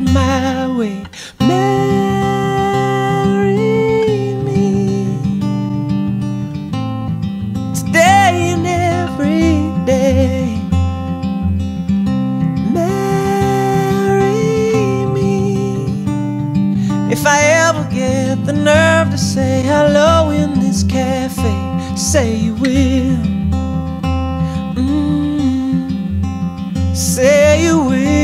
my way. Marry me every day. Marry me if I ever get the nerve to say hello in this cafe. Say you will. Mm, say you will.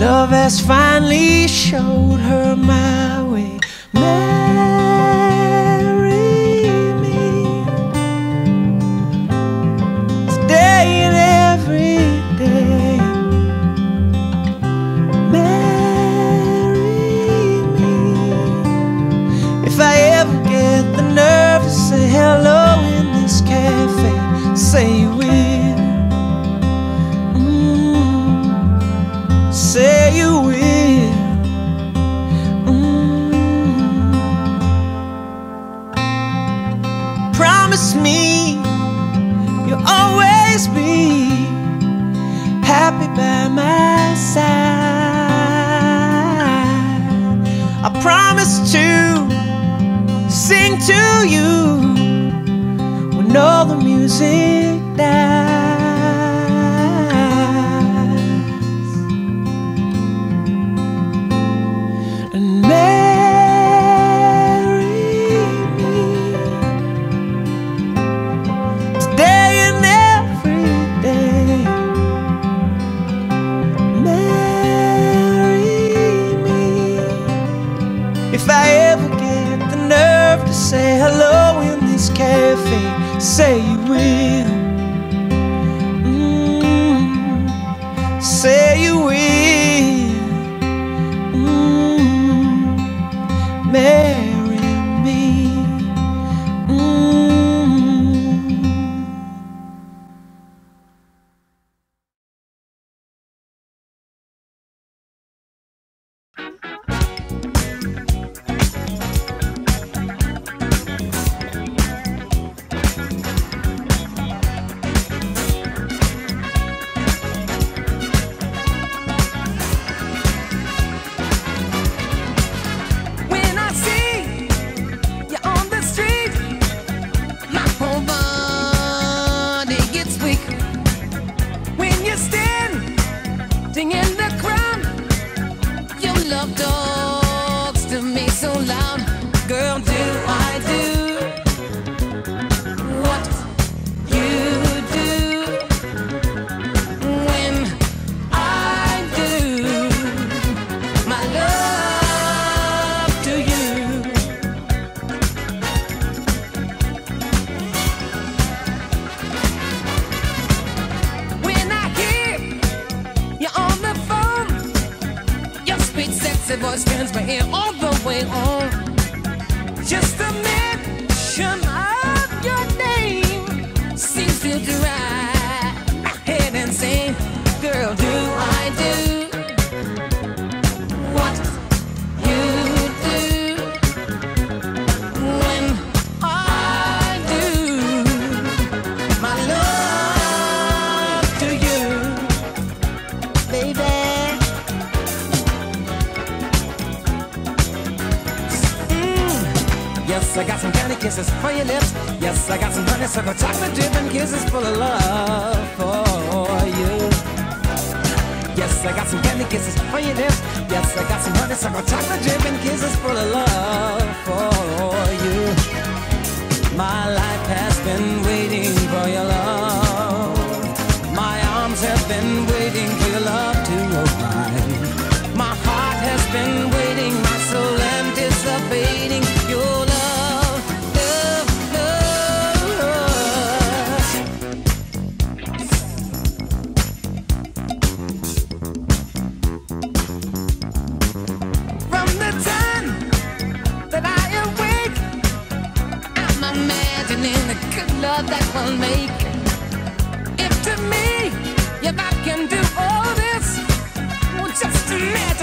love has finally showed her my way. Marry me today and every day. Marry me if I ever get the nerve to say hello in this cafe. Say you all the music dies. And marry me today and every day. Marry me if I ever get the nerve to say hello in this cafe. Say you will. Turns my ear all the way on. Yes, I got some candy kisses for your lips. Yes, I got some honeysuckle chocolate dripping kisses full of love for you. Yes, I got some candy kisses on your lips. Yes, I got some honeysuckle chocolate dripping kisses full of love for you. My life has been waiting for your love.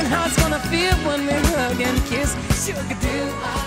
heart's gonna feel when we hug and kiss. Sugar do I.